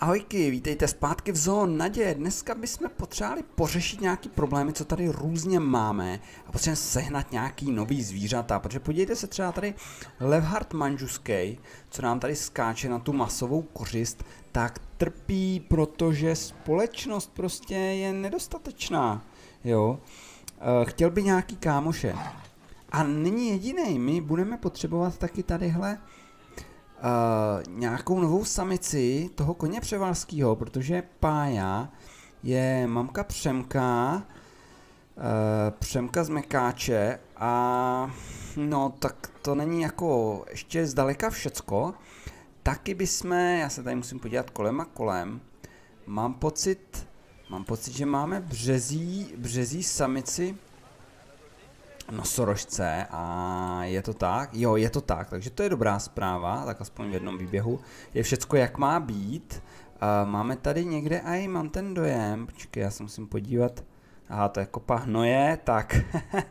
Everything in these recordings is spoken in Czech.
Ahojky, vítejte zpátky v Zón Nadě. Dneska bychom potřebovali pořešit nějaký problémy, co tady různě máme a potřebujeme sehnat nějaký nový zvířata, protože podívejte se třeba tady Levhard Manžuskej, co nám tady skáče na tu masovou kořist, tak trpí, protože společnost prostě je nedostatečná, jo. Eh, chtěl by nějaký kámoše. A není jediný, my budeme potřebovat taky tadyhle uh, nějakou novou samici toho koně převalského, protože Pája je mamka Přemka, uh, Přemka z Mekáče a no tak to není jako ještě zdaleka všecko. Taky bychom, já se tady musím podívat kolem a kolem, mám pocit, mám pocit, že máme březí, březí samici nosorožce a je to tak? Jo, je to tak, takže to je dobrá zpráva, tak aspoň v jednom výběhu. Je všecko jak má být. Uh, máme tady někde, aj mám ten dojem, počkej, já se musím podívat. Aha, to je kopa hnoje, tak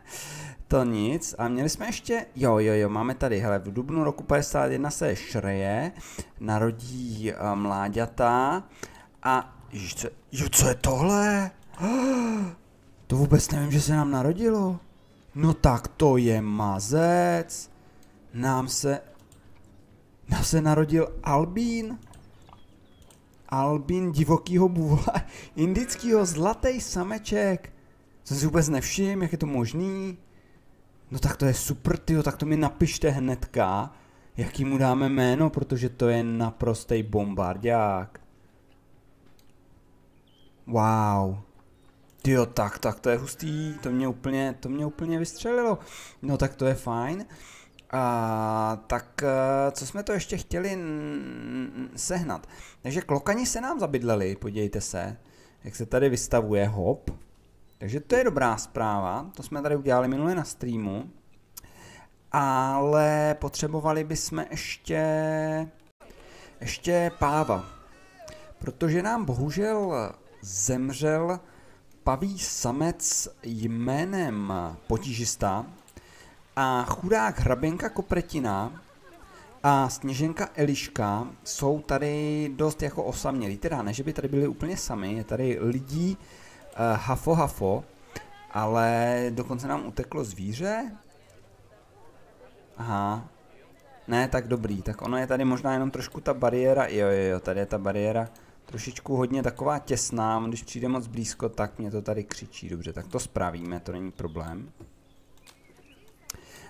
to nic. A měli jsme ještě, jo, jo, jo, máme tady, hele, v dubnu roku 51 se šreje, narodí uh, mláďata a, ježiš, co, jo, co je tohle? To vůbec nevím, že se nám narodilo. No tak to je mazec. Nám se... Nám se narodil Albín. Albín divokýho bůla, indickýho zlatý sameček. Jsem si vůbec nevšiml, jak je to možný. No tak to je super, tyjo, tak to mi napište hnedka, jaký mu dáme jméno, protože to je naprostý bombardák. Wow. Jo, tak, tak to je hustý, to mě úplně, to mě úplně vystřelilo. No tak to je fajn. A, tak eh, co jsme to ještě chtěli sehnat? Takže klokani se nám zabydleli, podívejte se, jak se tady vystavuje hop. Takže to je dobrá zpráva, to jsme tady udělali minule na streamu. Ale potřebovali bychom ještě, ještě páva. Protože nám bohužel zemřel paví samec jménem Potížista a chudák hraběnka Kopretina a sněženka Eliška jsou tady dost jako osamělí. Teda ne, že by tady byli úplně sami, je tady lidí uh, hafo hafo, ale dokonce nám uteklo zvíře. Aha. Ne, tak dobrý, tak ono je tady možná jenom trošku ta bariéra, jo, jo, jo, tady je ta bariéra trošičku hodně taková těsná, když přijde moc blízko, tak mě to tady křičí. Dobře, tak to spravíme, to není problém.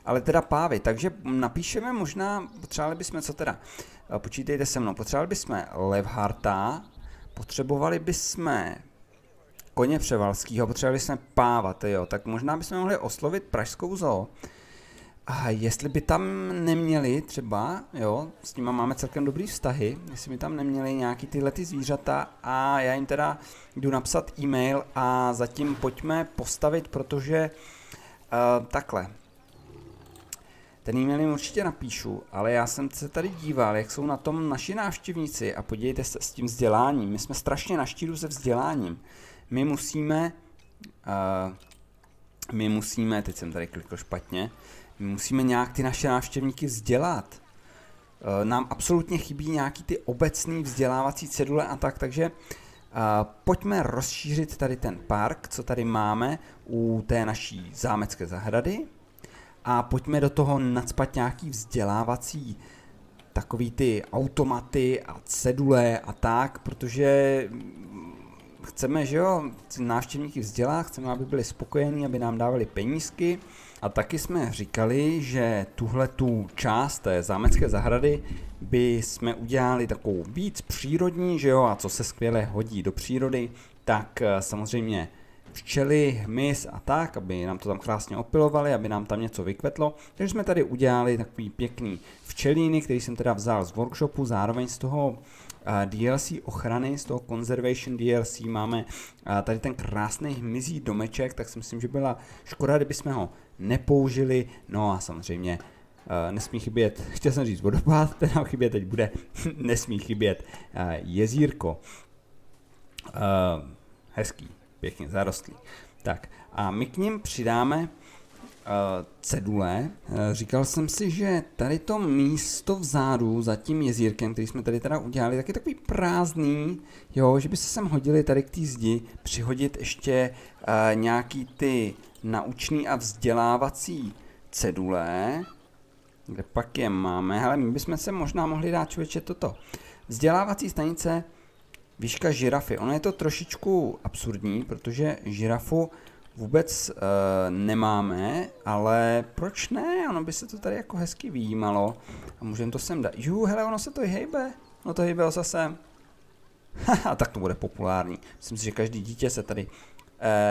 Ale teda pávy, takže napíšeme možná, potřebovali bychom, co teda, eh, počítejte se mnou, potřebovali bychom Levharta, potřebovali bychom koně Převalskýho, potřebovali bychom páva, jo, tak možná bychom mohli oslovit Pražskou zoo, a jestli by tam neměli třeba, jo, s nimi máme celkem dobrý vztahy, jestli by tam neměli nějaký tyhle ty zvířata a já jim teda jdu napsat e-mail a zatím pojďme postavit, protože uh, takhle. Ten e-mail jim určitě napíšu, ale já jsem se tady díval, jak jsou na tom naši návštěvníci a podívejte se s tím vzděláním. My jsme strašně na se vzděláním. My musíme, uh, my musíme, teď jsem tady klikl špatně, my musíme nějak ty naše návštěvníky vzdělat. E, nám absolutně chybí nějaký ty obecný vzdělávací cedule a tak, takže e, pojďme rozšířit tady ten park, co tady máme u té naší zámecké zahrady a pojďme do toho nadspat nějaký vzdělávací takový ty automaty a cedule a tak, protože chceme, že jo, návštěvníky vzdělá, chceme, aby byli spokojení, aby nám dávali penízky, a taky jsme říkali, že tuhle tu část té zámecké zahrady by jsme udělali takovou víc přírodní, že jo, a co se skvěle hodí do přírody, tak eh, samozřejmě včely, hmyz a tak, aby nám to tam krásně opilovali, aby nám tam něco vykvetlo. Takže jsme tady udělali takový pěkný včelíny, který jsem teda vzal z workshopu, zároveň z toho eh, DLC ochrany, z toho Conservation DLC máme eh, tady ten krásný hmyzí domeček, tak si myslím, že byla škoda, kdyby jsme ho nepoužili. No a samozřejmě uh, nesmí chybět, chtěl jsem říct vodopád, ten nám chybět teď bude, nesmí chybět jezírko. Hezký, pěkně zarostlý. Tak a my k ním přidáme cedule. Uh, říkal jsem si, že tady to místo vzadu za tím jezírkem, který jsme tady teda udělali, tak je takový prázdný, jo, že by se sem hodili tady k té zdi přihodit ještě uh, nějaký ty naučný a vzdělávací cedule, kde pak je máme, hele, my bychom se možná mohli dát člověče toto. Vzdělávací stanice výška žirafy. Ono je to trošičku absurdní, protože žirafu vůbec uh, nemáme, ale proč ne? Ono by se to tady jako hezky výjímalo. A můžeme to sem dát. Jú, hele, ono se to hejbe. No to hejbe zase. Haha, tak to bude populární. Myslím si, že každý dítě se tady uh,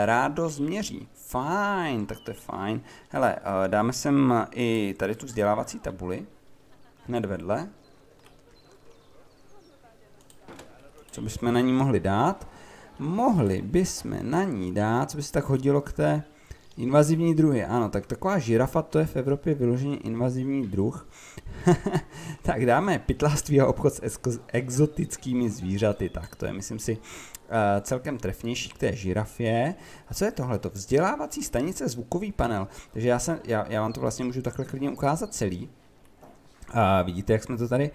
rádo změří. Fajn, tak to je fajn. Hele, uh, dáme sem i tady tu vzdělávací tabuli. Hned vedle. Co bychom na ní mohli dát? Mohli bychom na ní dát, co by se tak hodilo k té invazivní druhy. Ano, tak taková žirafa, to je v Evropě vyloženě invazivní druh. tak dáme pytláctví a obchod s exotickými zvířaty. Tak to je, myslím si, uh, celkem trefnější k té žirafě. A co je tohle? To vzdělávací stanice, zvukový panel. Takže já, se, já, já vám to vlastně můžu takhle klidně ukázat celý. A vidíte, jak jsme to tady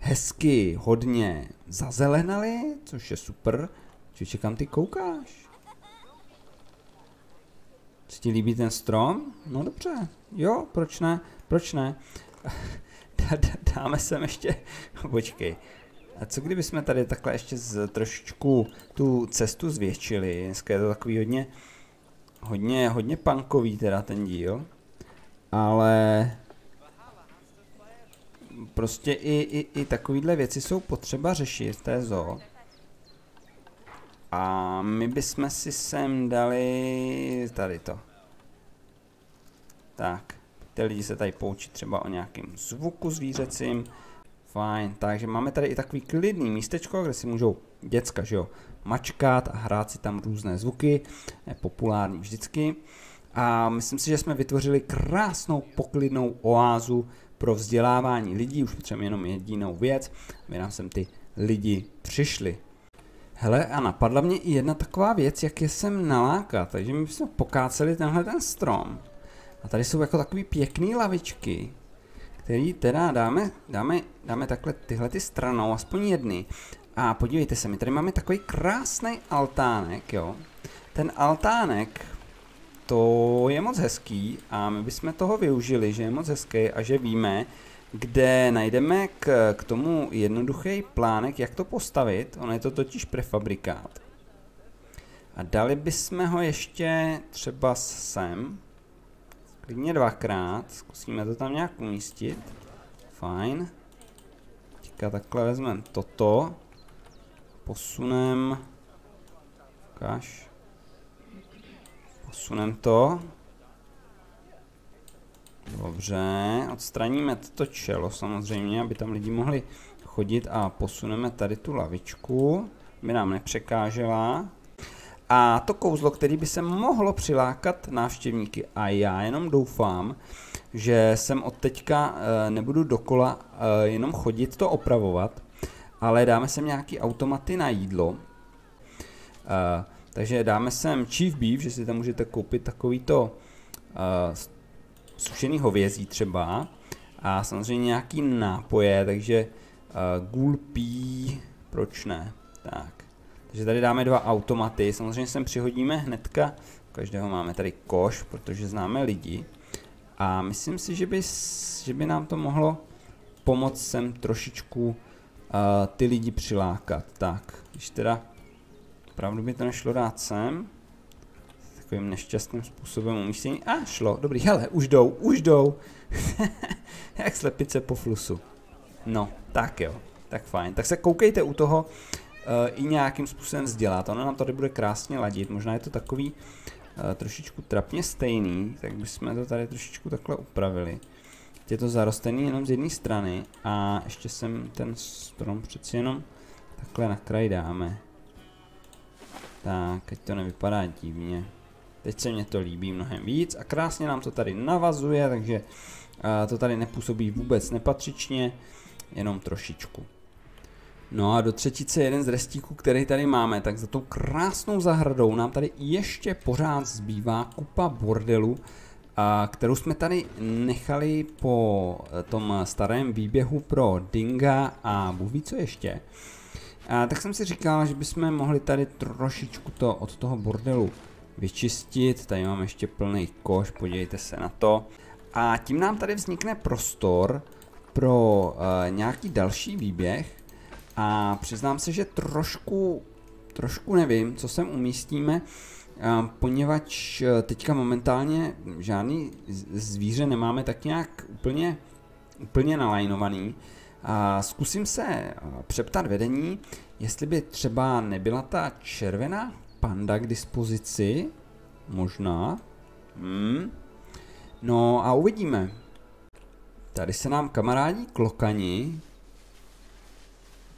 hezky hodně zazelenali, což je super. Čiže kam ty koukáš? Se ti líbí ten strom? No dobře, jo, proč ne, proč ne? Dáme sem ještě, počkej, a co kdyby jsme tady takhle ještě z trošičku tu cestu zvětšili? Dneska je to takový hodně, hodně, hodně punkový teda ten díl. Ale prostě i, i, i takovýhle věci jsou potřeba řešit v té zoo. A my bychom si sem dali tady to. Tak, ty lidi se tady poučí třeba o nějakém zvuku zvířecím. Fajn, takže máme tady i takový klidný místečko, kde si můžou děcka, že jo, mačkat a hrát si tam různé zvuky. Je populární vždycky. A myslím si, že jsme vytvořili krásnou poklidnou oázu pro vzdělávání lidí, už potřebujeme jenom jedinou věc, aby nám sem ty lidi přišli. Hele, a napadla mě i jedna taková věc, jak je sem nalákat, takže my jsme pokáceli tenhle ten strom. A tady jsou jako takový pěkný lavičky, který teda dáme, dáme, dáme takhle tyhle ty stranou, aspoň jedny. A podívejte se, my tady máme takový krásný altánek, jo. Ten altánek to je moc hezký a my bychom toho využili, že je moc hezký a že víme, kde najdeme k, k tomu jednoduchý plánek, jak to postavit. Ono je to totiž prefabrikát. A dali bychom ho ještě třeba sem. Klidně dvakrát. Zkusíme to tam nějak umístit. Fajn. Teďka takhle vezmeme toto. Posunem. Ukáž. Posunem to. Dobře, odstraníme toto čelo samozřejmě, aby tam lidi mohli chodit a posuneme tady tu lavičku, aby nám nepřekážela. A to kouzlo, který by se mohlo přilákat návštěvníky a já jenom doufám, že sem od teďka e, nebudu dokola e, jenom chodit to opravovat, ale dáme sem nějaký automaty na jídlo. E, takže dáme sem Chief Beef, že si tam můžete koupit takovýto uh, sušený hovězí třeba a samozřejmě nějaký nápoje, takže uh, gulpí, proč ne, tak. Takže tady dáme dva automaty, samozřejmě sem přihodíme hnedka, každého máme tady koš, protože známe lidi. A myslím si, že by, že by nám to mohlo pomoct sem trošičku uh, ty lidi přilákat. Tak, když teda Opravdu by to nešlo dát sem. Takovým nešťastným způsobem umístění. A šlo, dobrý, hele, už jdou, už jdou. Jak slepice po flusu. No, tak jo, tak fajn. Tak se koukejte u toho uh, i nějakým způsobem vzdělat. Ono nám tady bude krásně ladit, možná je to takový uh, trošičku trapně stejný, tak bychom to tady trošičku takhle upravili. Je to zarostený jenom z jedné strany a ještě sem ten strom přeci jenom takhle na kraj dáme. Tak, teď to nevypadá divně. Teď se mně to líbí mnohem víc a krásně nám to tady navazuje, takže to tady nepůsobí vůbec nepatřičně, jenom trošičku. No a do třetice jeden z restíků, který tady máme, tak za tou krásnou zahradou nám tady ještě pořád zbývá kupa bordelu, a kterou jsme tady nechali po tom starém výběhu pro Dinga a Bůh ví co ještě. A tak jsem si říkal, že bychom mohli tady trošičku to od toho bordelu vyčistit. Tady mám ještě plný koš, podívejte se na to. A tím nám tady vznikne prostor pro uh, nějaký další výběh. A přiznám se, že trošku, trošku nevím, co sem umístíme, uh, poněvadž uh, teďka momentálně žádný zvíře nemáme tak nějak úplně, úplně nalajnovaný. A zkusím se přeptat vedení, jestli by třeba nebyla ta červená panda k dispozici. Možná. Hmm. No a uvidíme. Tady se nám kamarádi klokani.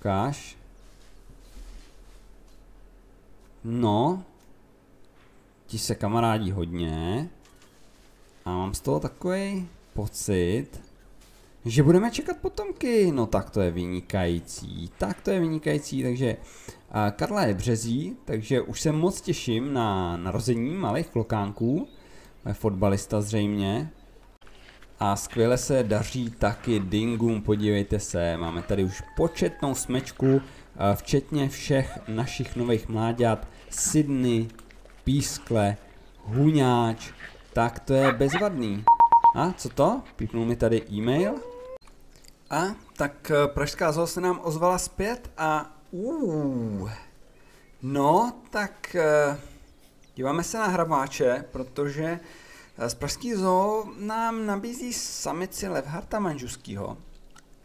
Ukáž. No. Ti se kamarádí hodně. A mám z toho takový pocit, že budeme čekat potomky. No tak to je vynikající, tak to je vynikající, takže a Karla je březí, takže už se moc těším na narození malých klokánků. Je fotbalista zřejmě. A skvěle se daří taky Dingum, podívejte se, máme tady už početnou smečku, včetně všech našich nových mláďat, Sydney, Pískle, Huňáč, tak to je bezvadný. A co to? Pípnul mi tady e-mail. A tak eh, Pražská zoo se nám ozvala zpět a uh, no tak uh, díváme se na hrabáče, protože eh, z Pražský zoo nám nabízí samici Levharta Manžuskýho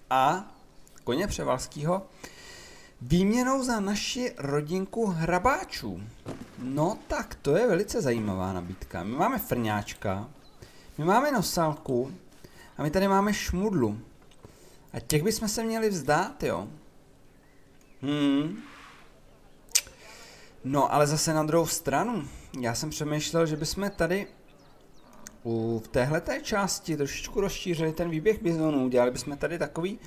a koně Převalskýho výměnou za naši rodinku hrabáčů. No tak to je velice zajímavá nabídka. My máme frňáčka, my máme nosalku a my tady máme šmudlu. A těch bychom se měli vzdát, jo. Hmm. No, ale zase na druhou stranu, já jsem přemýšlel, že bychom tady u, v téhle části trošičku rozšířili ten výběh bizonů, dělali bychom tady takový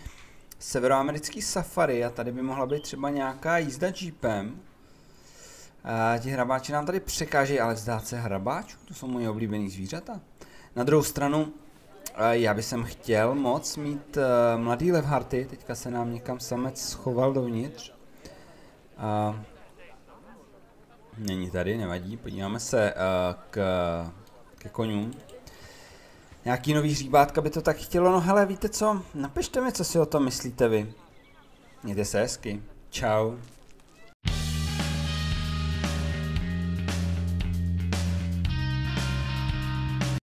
severoamerický safari a tady by mohla být třeba nějaká jízda jeepem. A ti hrabáči nám tady překážejí, ale vzdát se hrabáčů, to jsou moje oblíbený zvířata. Na druhou stranu, já bych sem chtěl moc mít uh, mladý levharty, teďka se nám někam samec schoval dovnitř. Uh, není tady, nevadí, podíváme se uh, k, ke konům. Nějaký nový hříbátka by to tak chtělo, no hele, víte co, napište mi, co si o tom myslíte vy. Mějte se hezky, čau.